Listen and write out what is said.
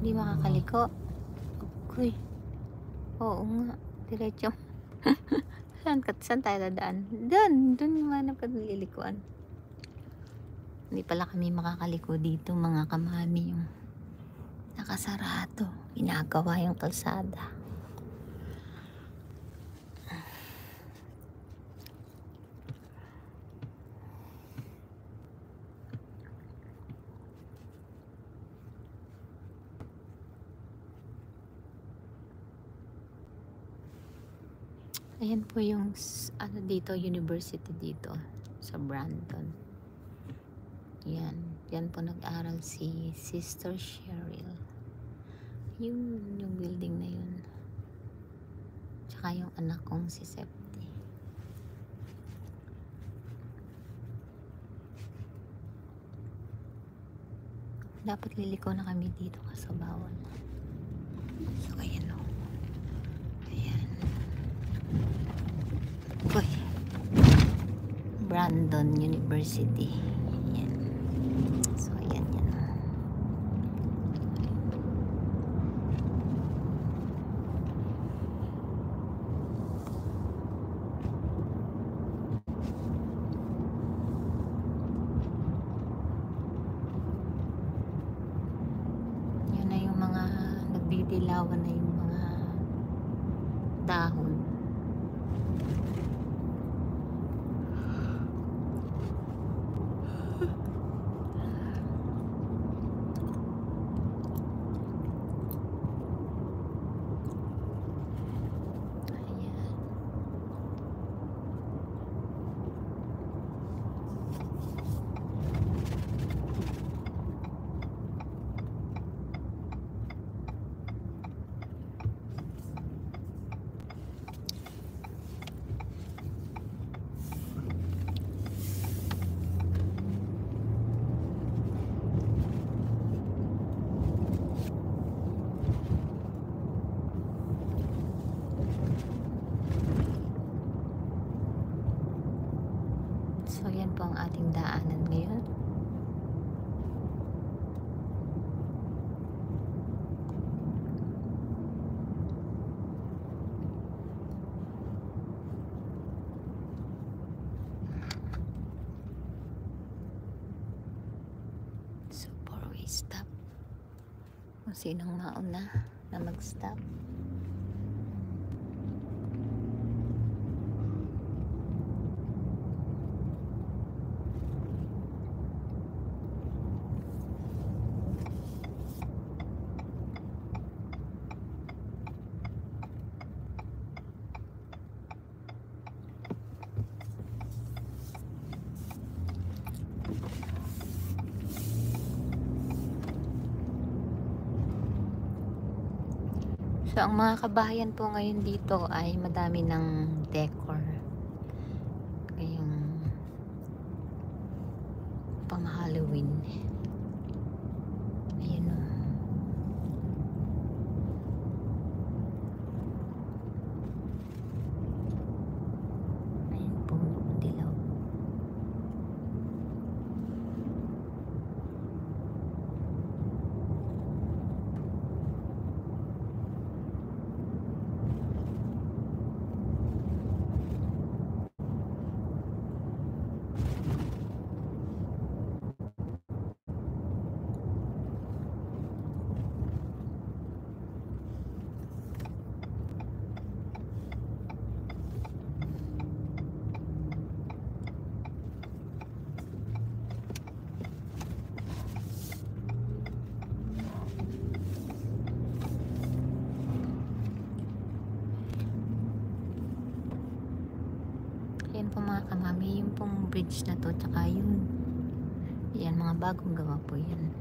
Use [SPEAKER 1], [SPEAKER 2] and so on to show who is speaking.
[SPEAKER 1] Hindi makakaliko. Uy. Oo nga. Diretso. saan, ka, saan tayo dadaan? Doon. Doon yung hanap ka ng lilikuan. Hindi pala kami makakaliko dito mga kamami yung nakasarado. Ginagawa yung kalsada. Ayan po yung ano dito, university dito sa Brandon. Yan. Yan po nag-aral si Sister Cheryl. Yung, yung building na yun. Tsaka yung anak kong si Septi. Dapat liliko na kami dito kasi bawal. So, ayan o. Ayan. Uy. Brandon University. Ayan. So, ayan yan. Yan na yung mga nagdidilawan na yung mga dahon. Ayan. So, yan po ang ating daanan ngayon. So, four-way stop. Kung sinong mauna na mag-stop. So, ang mga kabahayan po ngayon dito ay madami ng decor. Kayong pang Halloween. Ayun o. Ayun po, dilaw. Ayan po mga kamami, yung pong bridge na to, tsaka yun. Yan, mga bagong gawa po yan.